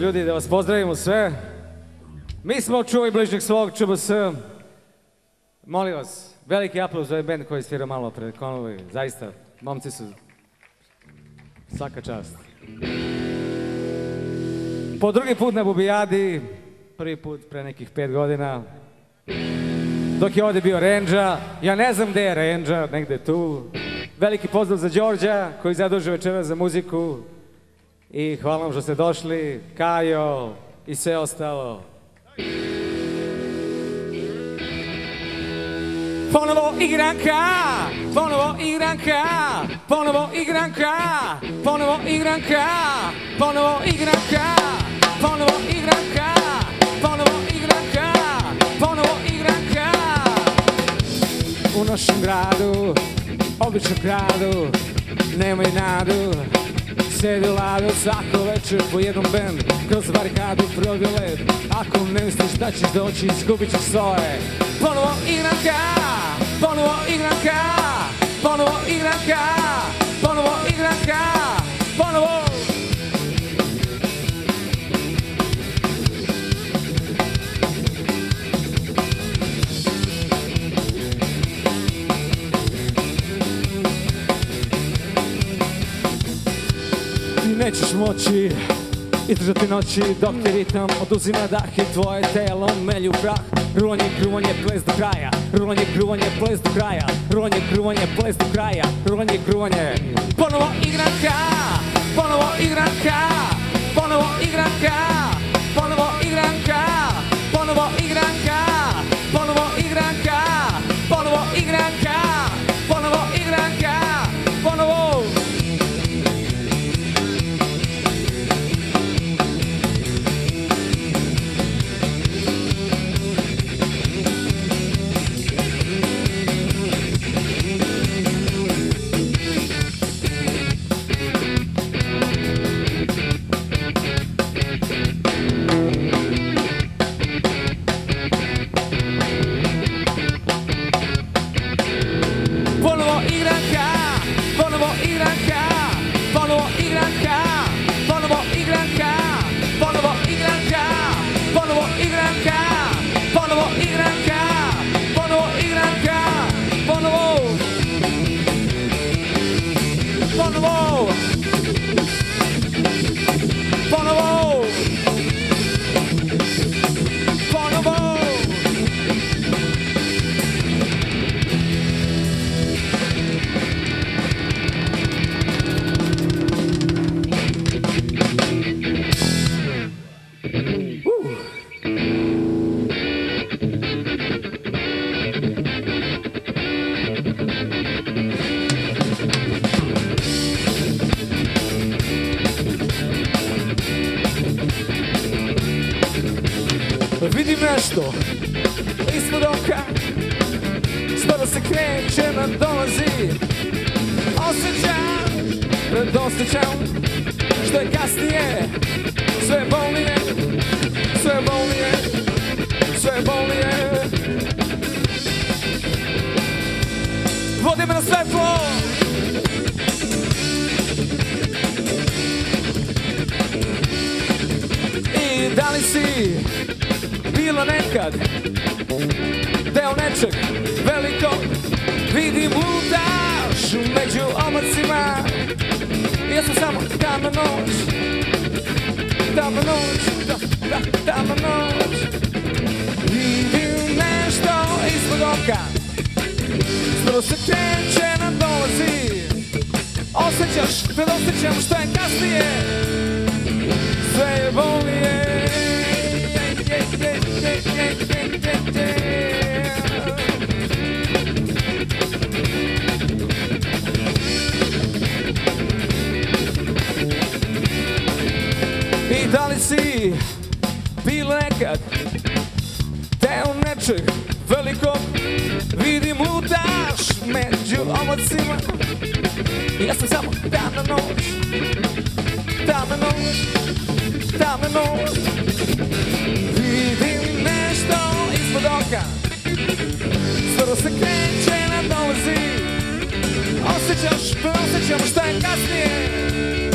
Ljudi, da vas pozdravimo sve. Mi smo čuvaj bližnjeg svog ČBS. Molim vas, veliki aplauz za ovaj band koji svira malo pred konovi. Zaista, momci su svaka čast. Po drugi put na Bubijadi, prvi put pre nekih pet godina, dok je ovdje bio Renđa, ja ne znam gdje je Renđa, negdje tu. Veliki pozdrav za Đorđa koji zadužuje večera za muziku. I hvala vam što ste došli, Kajo i sve ostalo. Ponovo igranka, ponovo igranka, ponovo igranka, ponovo igranka, ponovo igranka, ponovo igranka, ponovo igranka, ponovo igranka. U našem gradu, običnom gradu, nemoj nadu, sedi u ladu svako večer po jednom band Kroz barikadu probio led. Ako ne misliš da ćeš doći izgubit ćeš svoje. Ponovo igranka, ponovo igranka Ponovo igranka, nećeš moći izdržati noći dok ti ritam oduzima dah i tvoje telo melju prah. Rulanje, kruvanje, ples do kraja Rulanje, kruvanje, ples do kraja Rulanje, kruvanje, ples do kraja Rulanje, kruvanje. Ponovo igranka Ponovo igranka Ponovo igranka Ponovo igranka Ponovo igranka Bonobo! Bonobo! Nešto ispod oka Skoro se kreće nam dolazi Osjećam, predosjećam Što je kasnije. Sve bolnije Sve bolnije Sve bolnije. Vodi me na svetlo. I da li si bilo nekad. Deo nečeg velikog Vidim lutaš među omacima. Ja sam samo tamo noć Tamo noć, da, da, tamo noć. Vidim nešto ispod oka Skoro se kreće nam dolazi. Osjećaš, predosjećam što je kasnije si bil nekad deo nečeg velikog Vidim lutaš među omacima Ja sam samo tamna noć Tamna noć Tamna noć. Vidim nešto ispod oka Skoro se kreće na dolazi. Osjećaš, preosjećam šta je kasnije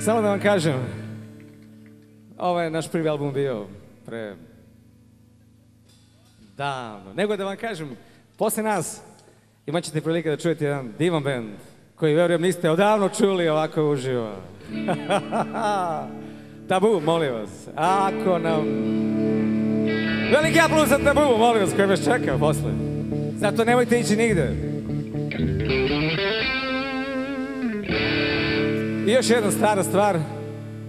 Samo da vam kažem, ovo je naš prvi album bio pre davno. Nego da vam kažem, posle nas imat ćete prilike da čujete jedan divan band koji verujem niste odavno čuli ovako uživo. tabu, molim vas. Ako nam... Veliki aplauz za tabu, molim vas, koji vas čeka posle. Zato nemojte ići nigde. Još jedna stara stvar,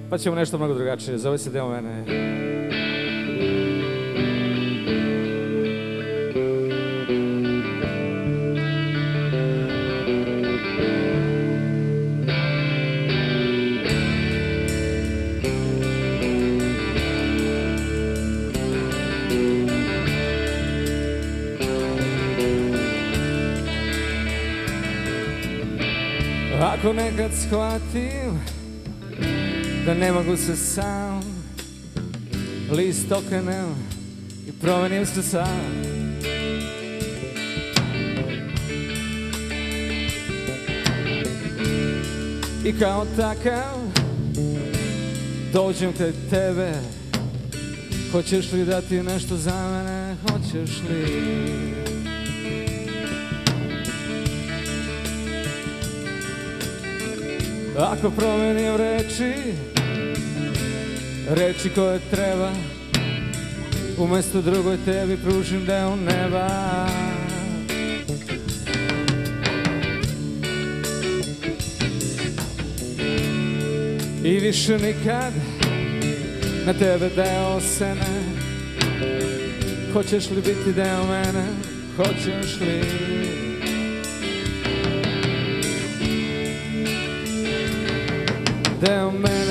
pa ćemo nešto mnogo drugačije. Zove se Deo mene. Ako nekad shvatim da ne mogu se sam List okrenem i promenim se sam. I kao takav dođem kod tebe. Hoćeš li dati nešto za mene, hoćeš li Ako promenim reči Reči koje treba Umesto drugoj tebi pružim deo neba. I više nikad Na tebe deo se ne Hoćeš li biti deo mene? Hoćeš li deo mene Oh,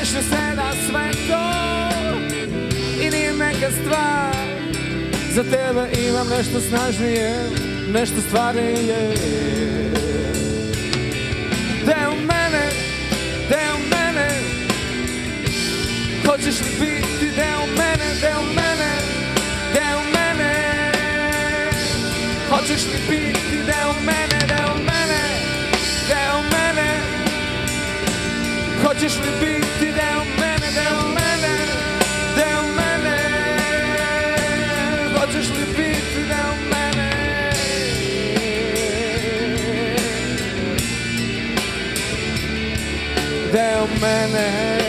Tešno se da sve to i nije neka stvar. Za tebe imam nešto snažnije, nešto stvarnije. Deo mene, deo mene? Hoćeš li biti deo mene, deo mene, deo mene